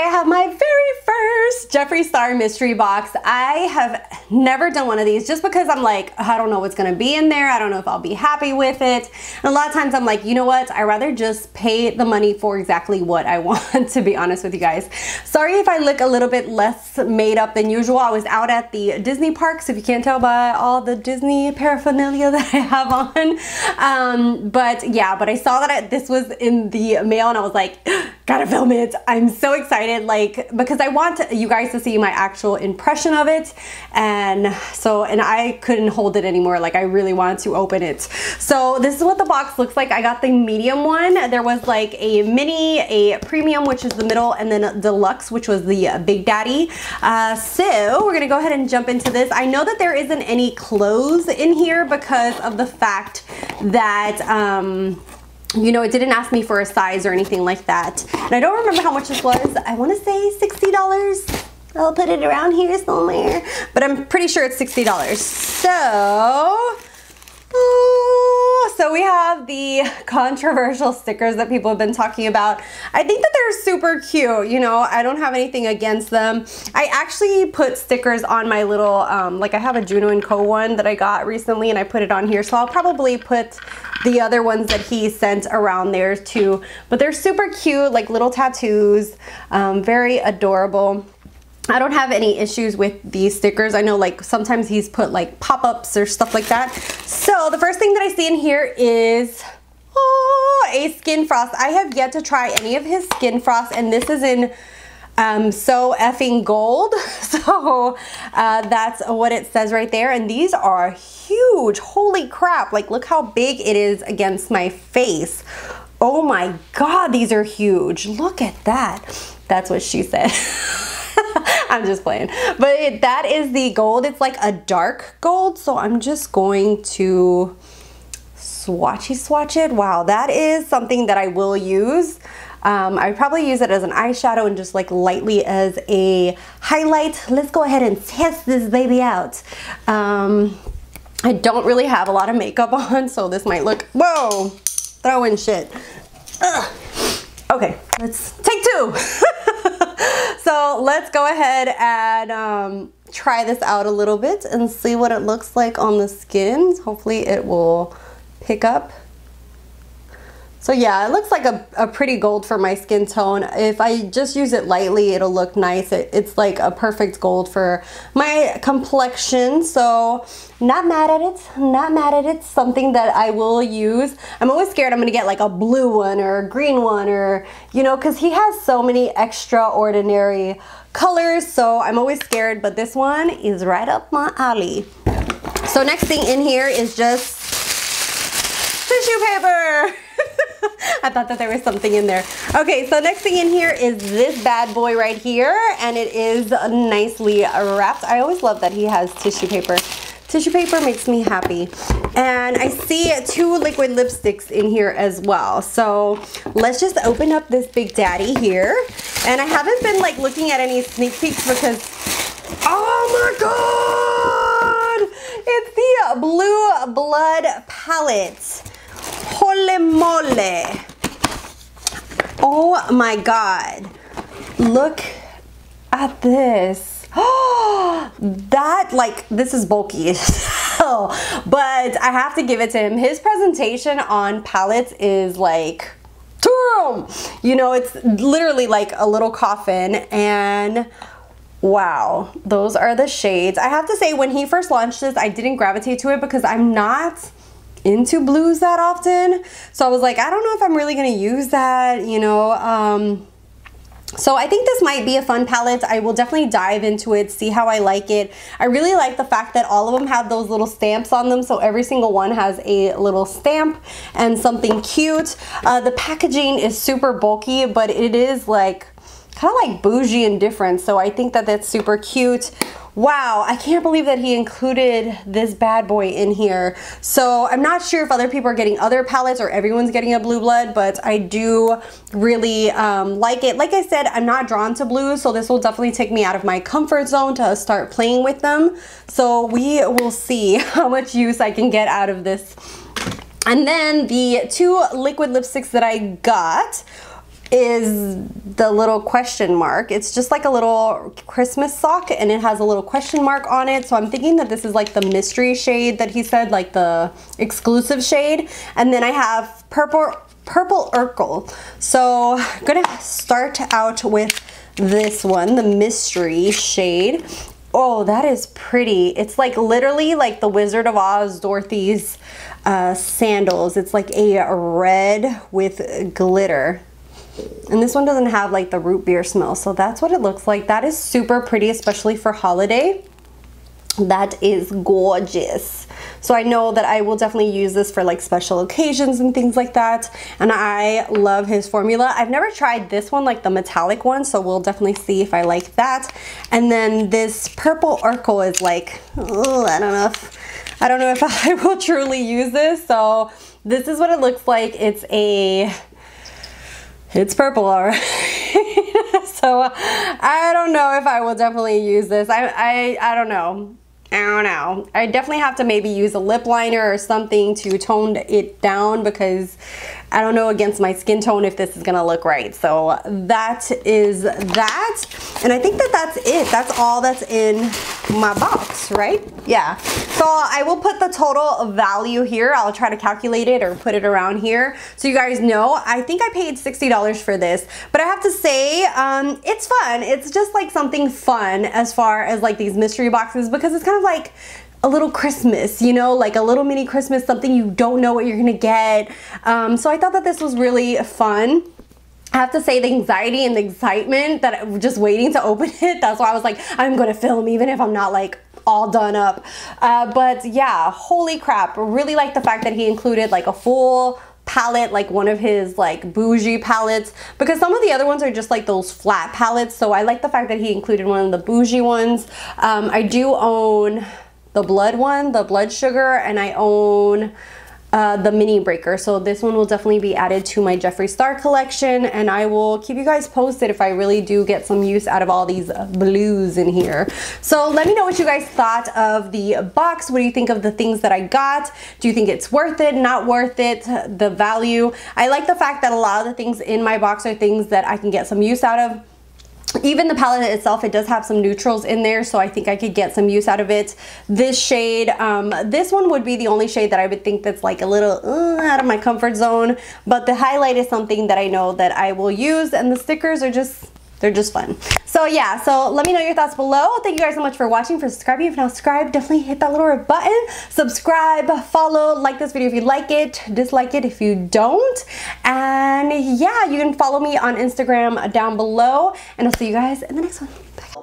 have my Jeffree Star mystery box. I have never done one of these just because I'm like, I don't know what's gonna be in there. I don't know if I'll be happy with it. And a lot of times I'm like, you know what? i rather just pay the money for exactly what I want, to be honest with you guys. Sorry if I look a little bit less made up than usual. I was out at the Disney parks, if you can't tell by all the Disney paraphernalia that I have on. Um, but yeah, but I saw that I, this was in the mail and I was like, gotta film it. I'm so excited, like, because I want you guys to see my actual impression of it. And so, and I couldn't hold it anymore. Like, I really wanted to open it. So this is what the box looks like. I got the medium one. There was like a mini, a premium, which is the middle, and then deluxe, which was the big daddy. Uh, so we're gonna go ahead and jump into this. I know that there isn't any clothes in here because of the fact that, um, you know, it didn't ask me for a size or anything like that. And I don't remember how much this was. I want to say $60. I'll put it around here somewhere. But I'm pretty sure it's $60. So, so we have the controversial stickers that people have been talking about. I think that they're super cute. You know, I don't have anything against them. I actually put stickers on my little, um, like I have a Juno & Co. one that I got recently and I put it on here. So I'll probably put the other ones that he sent around there too. But they're super cute, like little tattoos, um, very adorable. I don't have any issues with these stickers. I know like sometimes he's put like pop-ups or stuff like that. So the first thing that I see in here is oh, a Skin Frost. I have yet to try any of his Skin Frost and this is in um, so effing gold. So uh, that's what it says right there. And these are huge. Holy crap. Like look how big it is against my face. Oh my God, these are huge. Look at that. That's what she said. I'm just playing. But it, that is the gold. It's like a dark gold. So I'm just going to swatchy swatch it. Wow, that is something that I will use. Um, I probably use it as an eyeshadow and just like lightly as a highlight. Let's go ahead and test this baby out. Um, I don't really have a lot of makeup on, so this might look, whoa, throwing shit. Ugh. Okay, let's take two. so let's go ahead and um, try this out a little bit and see what it looks like on the skin. Hopefully it will pick up. So yeah, it looks like a, a pretty gold for my skin tone. If I just use it lightly, it'll look nice. It, it's like a perfect gold for my complexion. So not mad at it, not mad at it. Something that I will use. I'm always scared I'm gonna get like a blue one or a green one or, you know, cause he has so many extraordinary colors. So I'm always scared, but this one is right up my alley. So next thing in here is just tissue paper. I thought that there was something in there. Okay, so next thing in here is this bad boy right here, and it is nicely wrapped. I always love that he has tissue paper. Tissue paper makes me happy. And I see two liquid lipsticks in here as well. So let's just open up this Big Daddy here. And I haven't been like looking at any sneak peeks because, oh my God! It's the Blue Blood palette. Holy moly. Oh my God. Look at this. Oh, that like, this is bulky but I have to give it to him. His presentation on palettes is like, you know, it's literally like a little coffin and wow, those are the shades. I have to say when he first launched this, I didn't gravitate to it because I'm not into blues that often. So I was like, I don't know if I'm really gonna use that, you know. Um, so I think this might be a fun palette. I will definitely dive into it, see how I like it. I really like the fact that all of them have those little stamps on them. So every single one has a little stamp and something cute. Uh, the packaging is super bulky, but it is like kind of like bougie and different. So I think that that's super cute. Wow, I can't believe that he included this bad boy in here. So I'm not sure if other people are getting other palettes or everyone's getting a blue blood, but I do really um, like it. Like I said, I'm not drawn to blues, so this will definitely take me out of my comfort zone to start playing with them. So we will see how much use I can get out of this. And then the two liquid lipsticks that I got is the little question mark. It's just like a little Christmas sock and it has a little question mark on it. So I'm thinking that this is like the mystery shade that he said, like the exclusive shade. And then I have purple, purple Urkel. So I'm gonna start out with this one, the mystery shade. Oh, that is pretty. It's like literally like the Wizard of Oz, Dorothy's uh, sandals. It's like a red with glitter. And this one doesn't have like the root beer smell. So that's what it looks like. That is super pretty, especially for holiday. That is gorgeous. So I know that I will definitely use this for like special occasions and things like that. And I love his formula. I've never tried this one, like the metallic one, so we'll definitely see if I like that. And then this purple Urkel is like, I don't know if, I don't know if I will truly use this. So this is what it looks like. It's a, it's purple, right. so uh, I don't know if I will definitely use this. I, I, I don't know. I don't know. I definitely have to maybe use a lip liner or something to tone it down because I don't know against my skin tone if this is gonna look right. So that is that. And I think that that's it. That's all that's in my box, right? Yeah. So I will put the total value here. I'll try to calculate it or put it around here. So you guys know, I think I paid $60 for this, but I have to say, um, it's fun. It's just like something fun as far as like these mystery boxes because it's kind of like a little Christmas, you know, like a little mini Christmas, something you don't know what you're gonna get. Um, so I thought that this was really fun. I have to say the anxiety and the excitement that just waiting to open it. That's why I was like, I'm gonna film even if I'm not like all done up. Uh, but yeah, holy crap. Really like the fact that he included like a full palette like one of his like bougie palettes because some of the other ones are just like those flat palettes so I like the fact that he included one of the bougie ones um, I do own the blood one, the blood sugar, and I own uh, the mini breaker. So this one will definitely be added to my Jeffree Star collection and I will keep you guys posted if I really do get some use out of all these blues in here. So let me know what you guys thought of the box. What do you think of the things that I got? Do you think it's worth it, not worth it, the value? I like the fact that a lot of the things in my box are things that I can get some use out of even the palette itself, it does have some neutrals in there, so I think I could get some use out of it. This shade, um, this one would be the only shade that I would think that's like a little uh, out of my comfort zone, but the highlight is something that I know that I will use, and the stickers are just they're just fun. So yeah, so let me know your thoughts below. Thank you guys so much for watching, for subscribing. If you're not subscribed, definitely hit that little red button. Subscribe, follow, like this video if you like it, dislike it if you don't. And yeah, you can follow me on Instagram down below. And I'll see you guys in the next one. Bye.